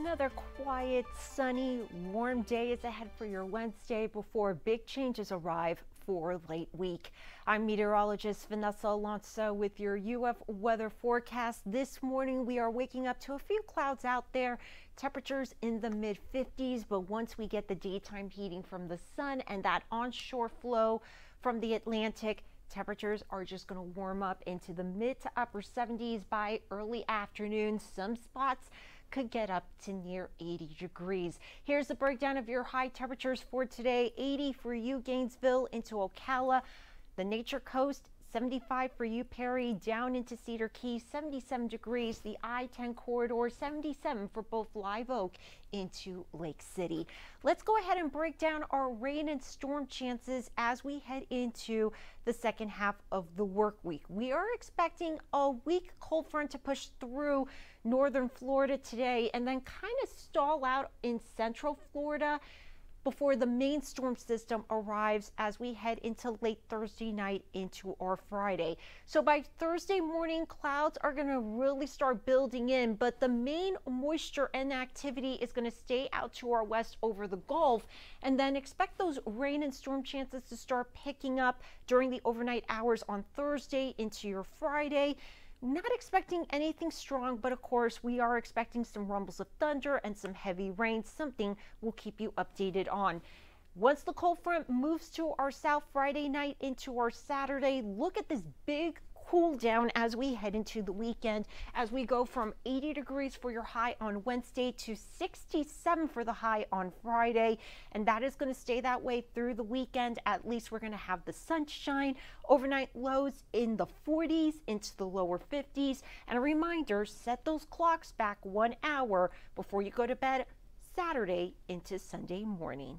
Another quiet, sunny, warm day is ahead for your Wednesday before big changes arrive for late week. I'm meteorologist Vanessa Alonso with your UF weather forecast. This morning we are waking up to a few clouds out there, temperatures in the mid 50s, but once we get the daytime heating from the sun and that onshore flow from the Atlantic, Temperatures are just going to warm up into the mid to upper 70s by early afternoon. Some spots could get up to near 80 degrees. Here's the breakdown of your high temperatures for today 80 for you, Gainesville into Ocala. The Nature Coast 75 for you, Perry, down into Cedar Key, 77 degrees. The I-10 corridor, 77 for both Live Oak into Lake City. Let's go ahead and break down our rain and storm chances as we head into the second half of the work week. We are expecting a weak cold front to push through northern Florida today and then kind of stall out in central Florida before the main storm system arrives as we head into late Thursday night into our Friday. So by Thursday morning, clouds are going to really start building in, but the main moisture and activity is going to stay out to our west over the Gulf. And then expect those rain and storm chances to start picking up during the overnight hours on Thursday into your Friday. Not expecting anything strong, but of course, we are expecting some rumbles of thunder and some heavy rain, something we'll keep you updated on. Once the cold front moves to our south Friday night into our Saturday, look at this big cool down as we head into the weekend as we go from 80 degrees for your high on Wednesday to 67 for the high on Friday. And that is going to stay that way through the weekend. At least we're going to have the sunshine. Overnight lows in the 40s into the lower 50s. And a reminder set those clocks back one hour before you go to bed Saturday into Sunday morning.